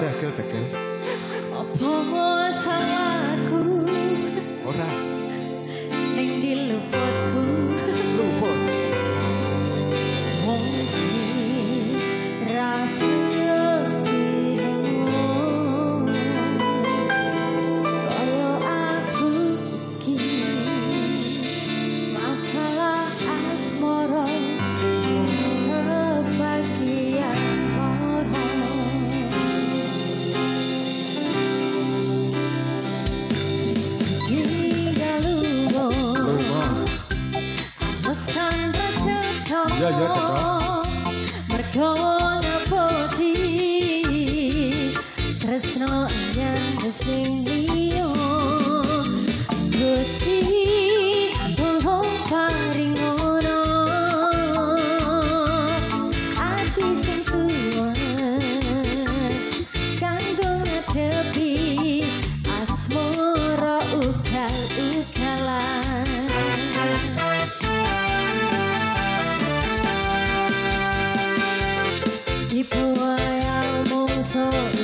Decker, Decker. Iya, iya. Mergo Oh.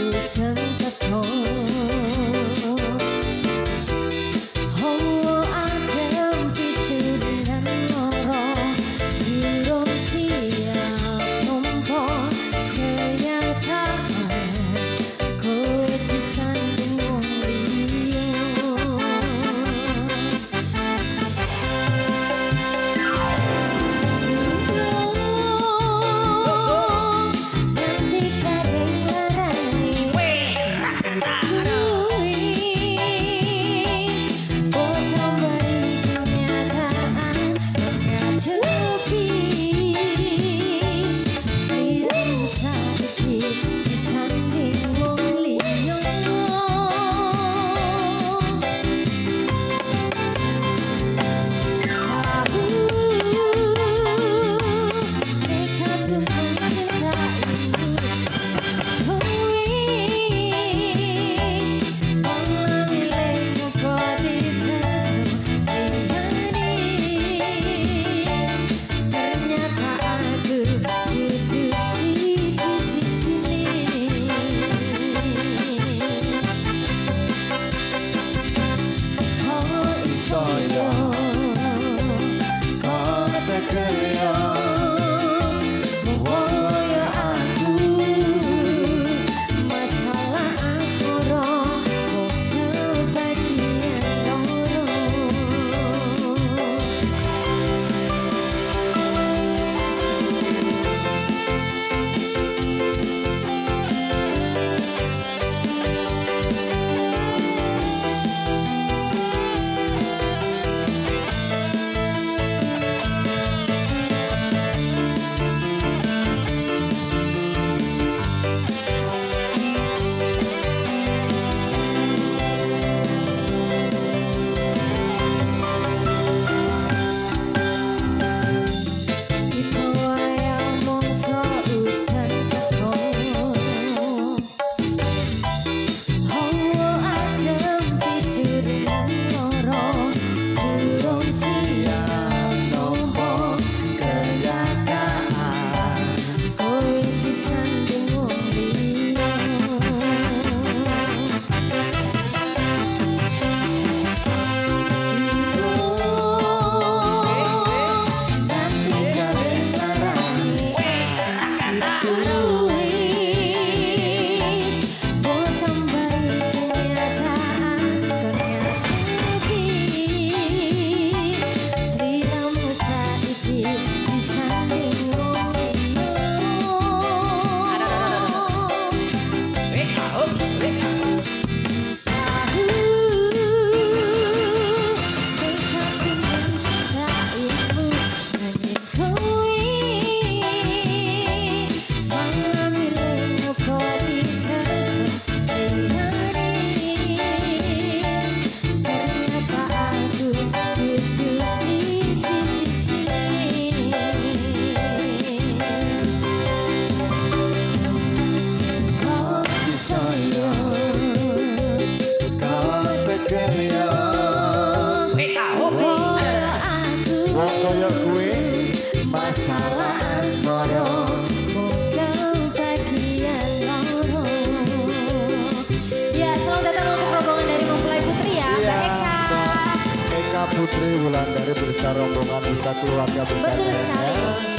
Sri Wulandari bersama rombongan beserta keluarga besar Betul sekali.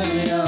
Yeah.